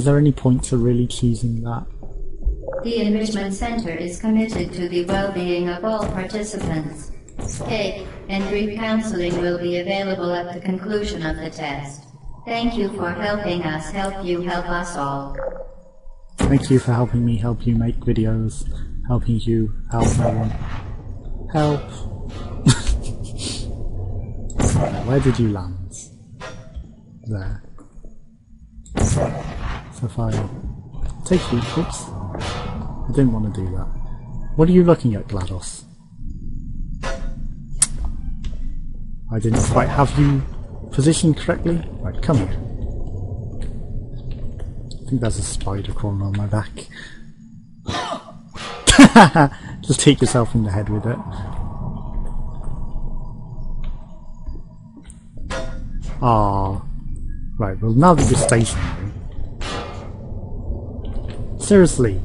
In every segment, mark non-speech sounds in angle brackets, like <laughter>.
Is there any point to really choosing that? The Enrichment Center is committed to the well-being of all participants. Cake and grief counseling will be available at the conclusion of the test. Thank you for helping us help you help us all. Thank you for helping me help you make videos, helping you help everyone. Help! <laughs> Where did you land? There. If I take you, oops, I didn't want to do that. What are you looking at, GLaDOS? I didn't quite have you positioned correctly. Right, come here. I think there's a spider crawling on my back. <laughs> Just take yourself in the head with it. Ah, right. Well, now that you're stationary, seriously,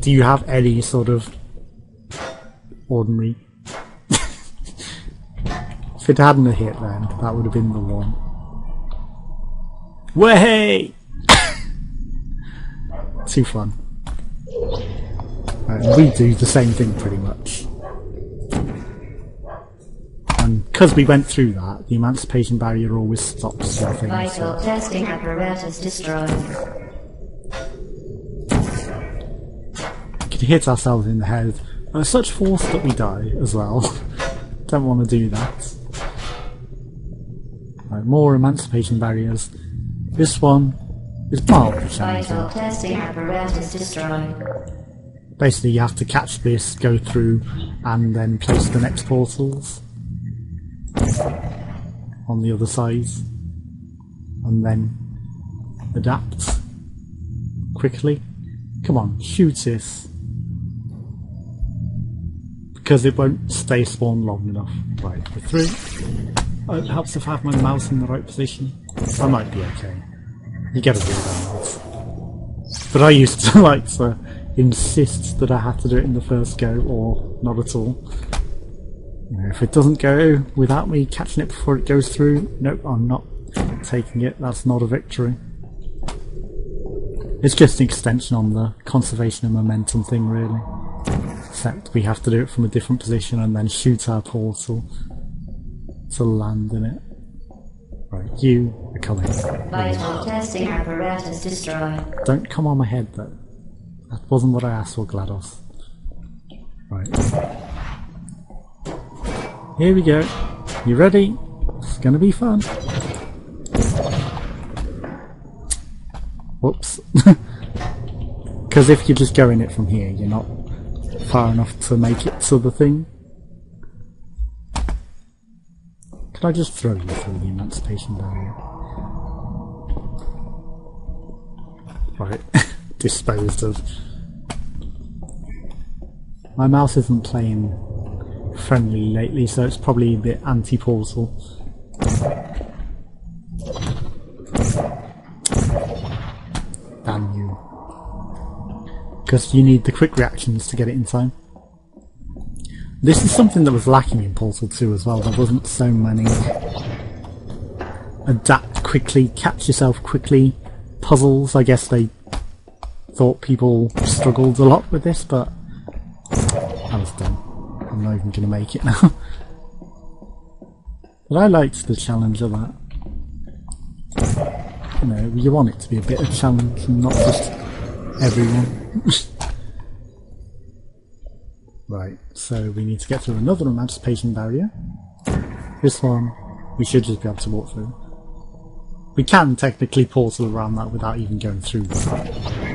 do you have any sort of ordinary? <laughs> if it hadn't a hit, then that would have been the one. Way! <coughs> Too fun. Right, we do the same thing pretty much. And because we went through that, the emancipation barrier always stops your thing. Vital So testing apparatus destroyed. Could hit ourselves in the head with such force that we die as well. <laughs> Don't want to do that. Right, more emancipation barriers. This one is mildly Vital challenging. testing apparatus destroyed. Basically, you have to catch this, go through, and then place the next portals on the other side, and then adapt quickly. Come on, shoot this. Because it won't stay spawned long enough. Right, we're through. Oh, it helps if I have my mouse in the right position. I might be okay. You gotta do that. But I used to <laughs> like to insist that I had to do it in the first go or not at all. If it doesn't go without me catching it before it goes through, nope, I'm not taking it. That's not a victory. It's just an extension on the conservation of momentum thing, really. Except we have to do it from a different position and then shoot our portal to land in it. Right, you are coming. Vital testing apparatus destroyed. Don't come on my head though. That wasn't what I asked for, GLaDOS. Right. Here we go. You ready? It's gonna be fun. Whoops. <laughs> Because if you just go in it from here, you're not far enough to make it to the thing. Could I just throw you through the emancipation barrier? Right. <laughs> Disposed of. My mouse isn't playing friendly lately, so it's probably a bit anti-portal. Because you need the quick reactions to get it in time. This is something that was lacking in Portal 2 as well. There wasn't so many adapt quickly, catch yourself quickly puzzles. I guess they thought people struggled a lot with this, but I was done. I'm not even going to make it <laughs> now. but I liked the challenge of that. You know, you want it to be a bit of challenge and not just everyone. right, so we need to get through another emancipation barrier. This one, we should just be able to walk through. We can technically portal around that without even going through that.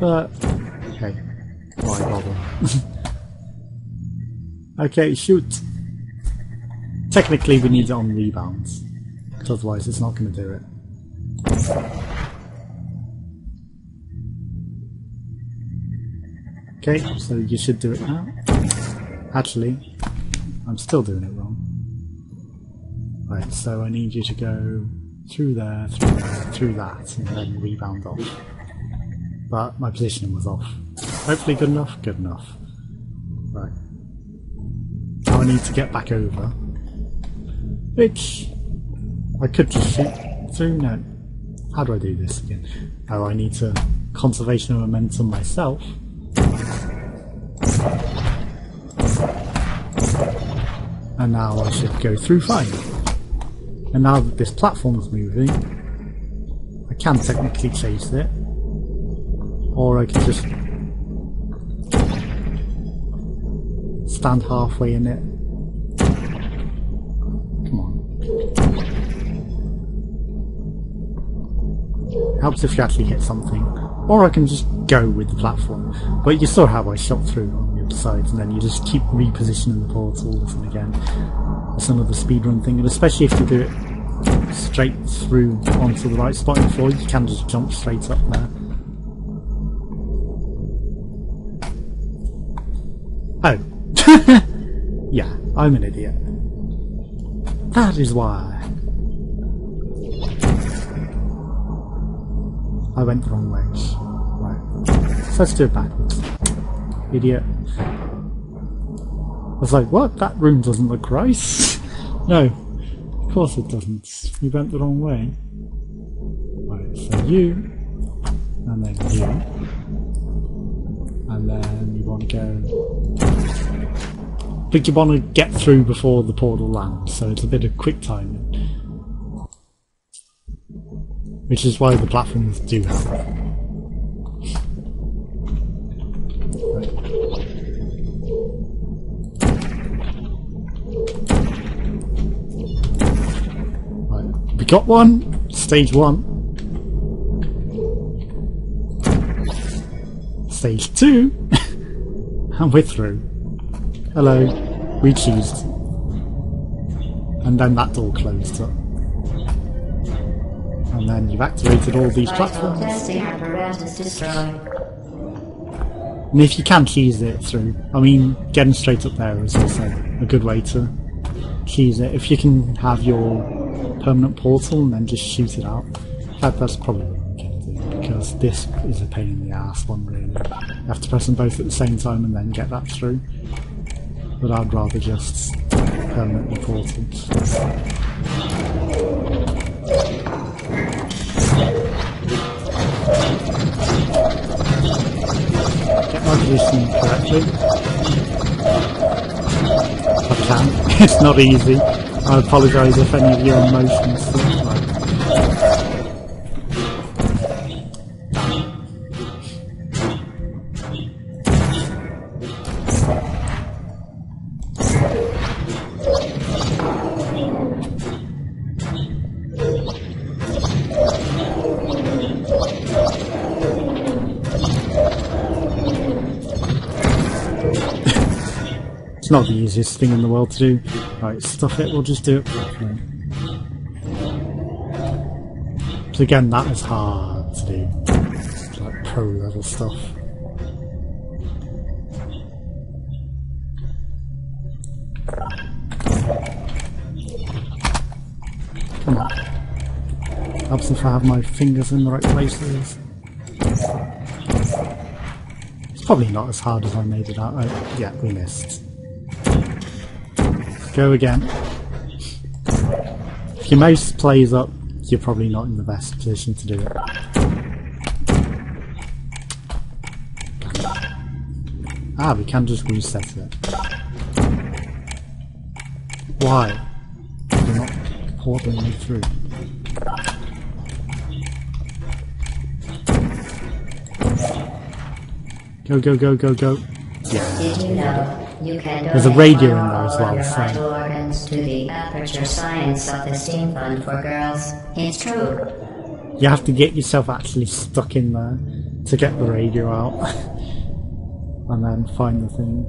But, hey, why bother? <laughs> okay, shoot! Technically we need it on rebounds, because otherwise it's not going to do it. Okay, so you should do it now. Actually, I'm still doing it wrong. Right, so I need you to go through there, through there, through that, and then rebound off. But my positioning was off. Hopefully good enough? Good enough. Right. Now I need to get back over. Which I could just shoot through? No. How do I do this again? Oh, I need to conservation of momentum myself. And now I should go through fine. And now that this platform's moving, I can technically chase it. Or I can just stand halfway in it. Come on. Helps if you actually hit something. Or I can just go with the platform. But you saw how I shot through on the other side and then you just keep repositioning the portals and again. That's another speedrun thing, and especially if you do it straight through onto the right spot in the floor, you can just jump straight up there. Oh. <laughs> yeah, I'm an idiot. That is why. I went the wrong way. Let's do it backwards. Idiot. I was like, what? That room doesn't look right. <laughs> no. Of course it doesn't. You went the wrong way. Right, so you. And then you. And then you want to go but you want to get through before the portal lands, so it's a bit of quick timing. Which is why the platforms do help. Got one, stage one. Stage two, <laughs> and we're through. Hello, we cheesed. And then that door closed up. And then you've activated all these platforms. And if you can cheese it through, I mean, getting straight up there is also a good way to cheese it. If you can have your permanent portal and then just shoot it out, that, that's probably what I'm going to do because this is a pain in the ass one really. You have to press them both at the same time and then get that through. But I'd rather just permanently portal. Get my position correctly. I can. <laughs> it's not easy. I apologise if any of your emotions It's not the easiest thing in the world to do. Right, stuff it, we'll just do it properly. So again, that is hard to do. It's like pro level stuff. Come on. Helps if I have my fingers in the right places. It's probably not as hard as I made it out. Oh, yeah, we missed. Go again. If your mouse plays up, you're probably not in the best position to do it. Ah, we can just reset it. Why? You're not porting me through. Go, go, go, go, go. Yeah. Did you can There's a radio in there as well, of your so- organs to the Aperture Science Self-Esteem Fund for Girls. It's true. You have to get yourself actually stuck in there to get the radio out <laughs> and then find the thing.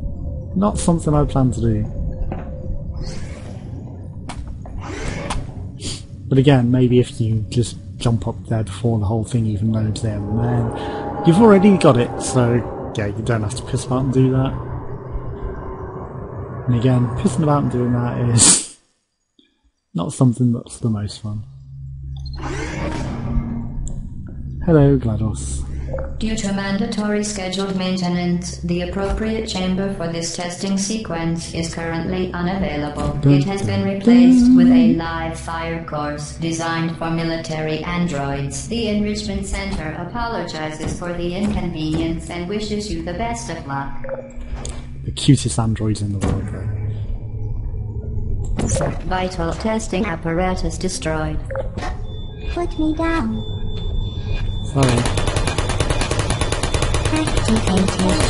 Not something I plan to do. But again, maybe if you just jump up there before the whole thing even loads there and then you've already got it, so yeah, you don't have to piss about and do that. And again, pissing about and doing that is <laughs> not something that's the most fun. Hello, GLaDOS. Due to mandatory scheduled maintenance, the appropriate chamber for this testing sequence is currently unavailable. It has been replaced with a live fire course designed for military androids. The Enrichment Center apologizes for the inconvenience and wishes you the best of luck. The cutest androids in the world. Vital testing apparatus destroyed. Put me down. Sorry. Activated.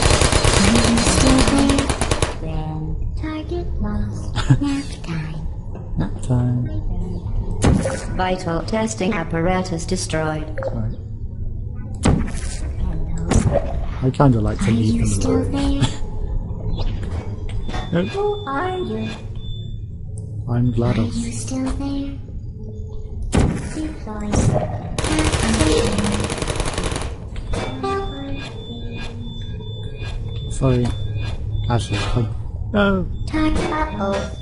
Are you still there? Then target lost. <laughs> Nap time. Nap time. Vital testing apparatus destroyed. Right. Hello. I kind of like to Are leave you them alone. <laughs> there? Nope, Who are you? I'm Are you still there? Deploy. Sorry. Actually, I... No! Target. Uh-oh.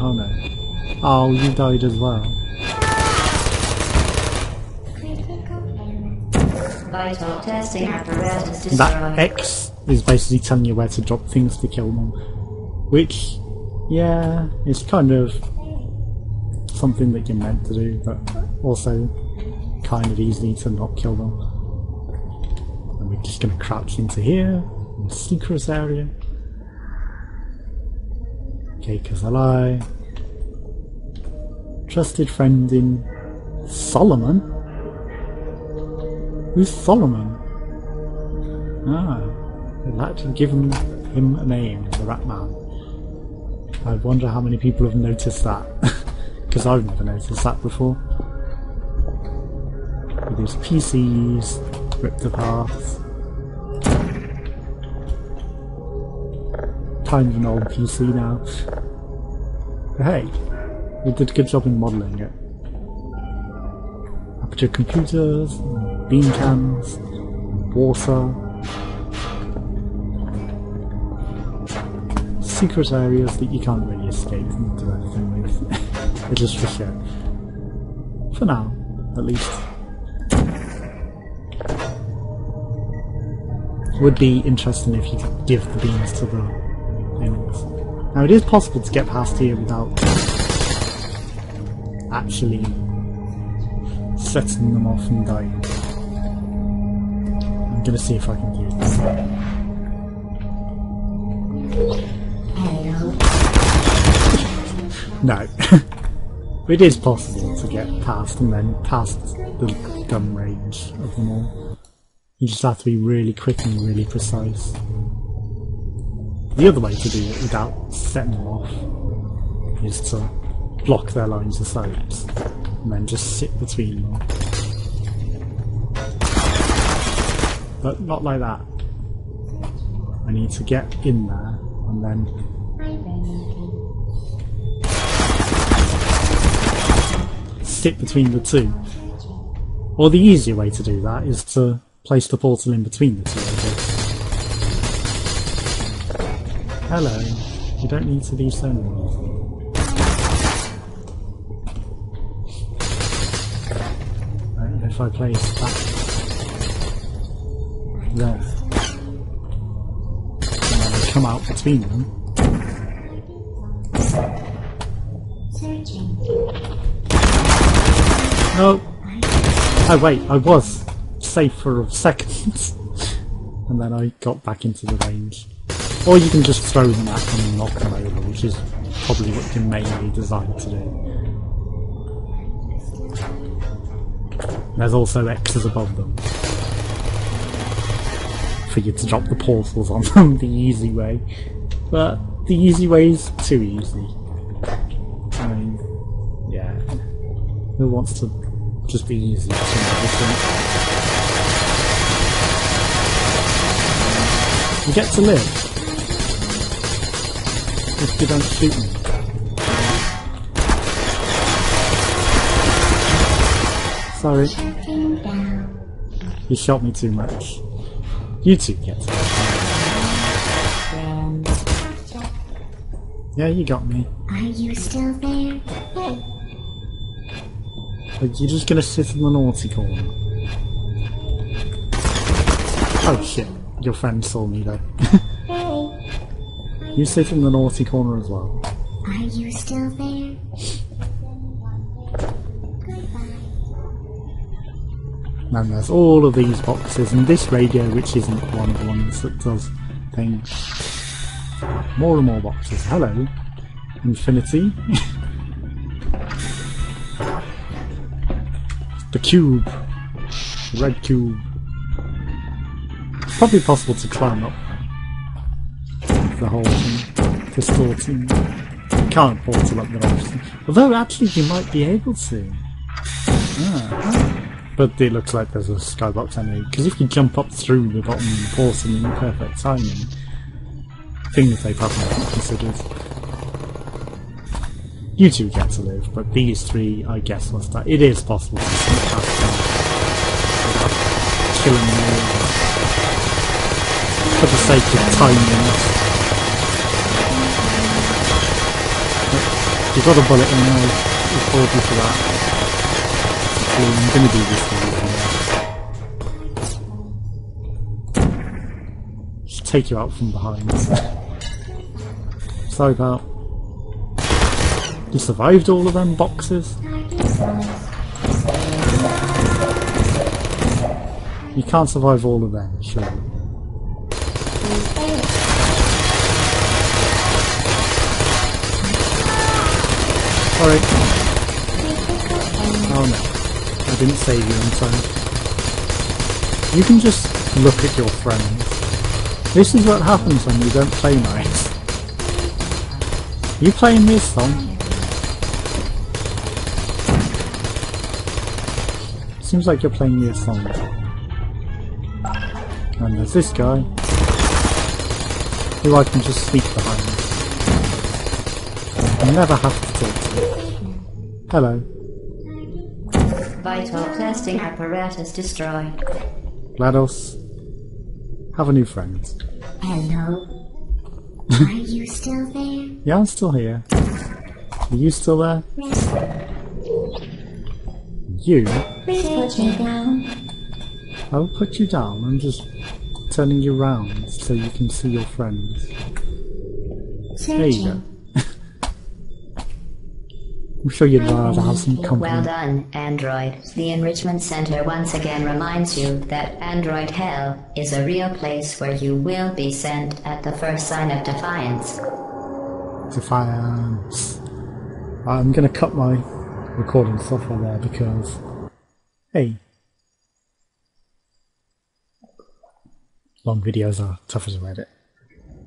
Oh no. Oh, you died as well. Critical. Vital testing apparatus That. X is basically telling you where to drop things to kill them. Which, yeah, is kind of something that you're meant to do, but also kind of easy to not kill them. And we're just gonna crouch into here, in the secret area. Cause I. Trusted friend in Solomon? Who's Solomon? Ah, they've actually given him a name, the Rat Man. I wonder how many people have noticed that, <laughs> because I've never noticed that before. With his PCs ripped apart. Kind of an old PC now. But hey, they did a good job in modelling it. Aperture computers, beam cams, water, secret areas that you can't really escape and do anything with. They're just for sure. For now, at least. Would be interesting if you could give the beams to the enemies. Now it is possible to get past here without actually setting them off and dying. I'm gonna see if I can do this. No. <laughs> it is possible to get past and then past the gun range of them all. You just have to be really quick and really precise. The other way to do it without setting them off is to block their lines of sight and then just sit between them. But not like that. I need to get in there and then sit between the two. Or the easier way to do that is to place the portal in between the two. Hello. You don't need to be so noisy. If I place that there, and then come out between them, Oh wait, I was safe for a second, <laughs> and then I got back into the range. Or you can just throw them at them and knock them over, which is probably what you're mainly designed to do. There's also X's above them. For you to drop the portals on them <laughs> the easy way. But the easy way is too easy. I mean, yeah. Who wants to just be easy? You get to live. If you don't shoot me. Sorry, you shot me too much. You two get to live. Yeah, you got me. Are you still there? You're just gonna sit in the naughty corner. Oh shit, your friend saw me though. Hey, you sit in the naughty corner as well. are you still there? Goodbye. And there's all of these boxes and this radio which isn't one of the ones that does things. More and more boxes. Hello. Infinity. <laughs> cube. Red cube. Probably possible to climb up the whole thing. Distorting. Can't portal up the option. Although actually you might be able to. Ah. But it looks like there's a skybox anyway, because if you jump up through the bottom portal in perfect timing, things they probably haven't considered. You two get to live, but these three, I guess, must die. It is possible to sneak past them. For the sake of. But You got a bullet in there, record you for that. So I'm gonna do this thing. Just take you out from behind. Sorry about. You survived all of them boxes? You can't survive all of them, surely. Sorry. Oh no. I didn't save you in time. You can just look at your friends. This is what happens when you don't play nice. You playing this song? Seems like you're playing me a song. And there's this guy. Who I can just sneak behind. I never have to talk to him. Hello. Vital testing apparatus destroyed. GLaDOS. Have a new friend. Hello. <laughs> Are you still there? Yeah, I'm still here. Are you still there? You? Please put me down. I'll put you down. I'm just turning you round so you can see your friends. There you go. Searching. I'm sure you'd rather have some company. Well done, Android. The Enrichment Center once again reminds you that Android Hell is a real place where you will be sent at the first sign of defiance. Defiance. I'm gonna cut my recording software there because, hey, long videos are tougher to edit.